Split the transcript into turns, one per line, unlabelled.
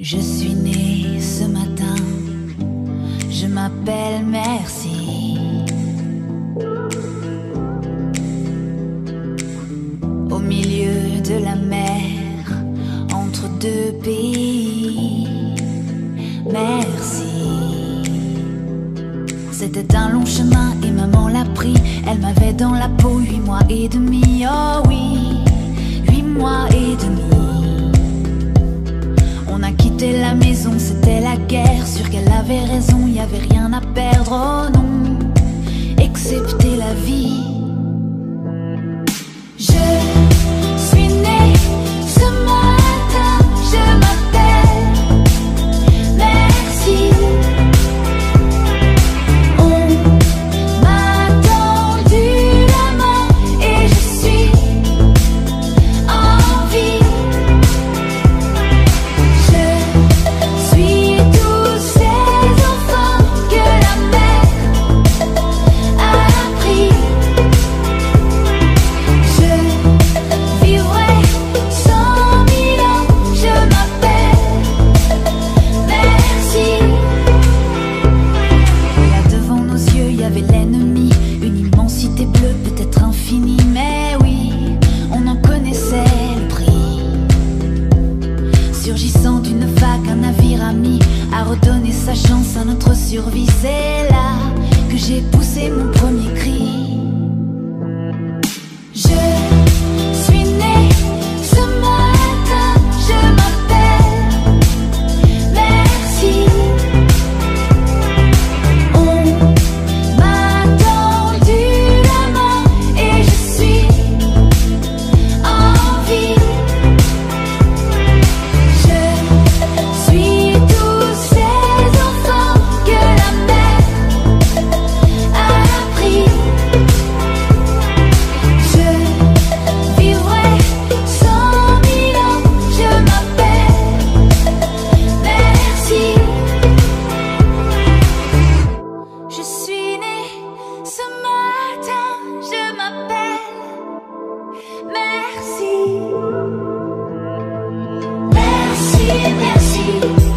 Je suis née ce matin, je m'appelle Merci. Au milieu de la mer, entre deux pays. Merci. C'était un long chemin et maman l'a pris. Elle m'avait dans la peau huit mois et demi. Oh oui, Avait raison, y avait rien à perdre. Oh non, excepté la vie. Surgissant d'une vague, un navire ami a redonné sa chance à notre survie. C'est là que j'ai poussé mon you.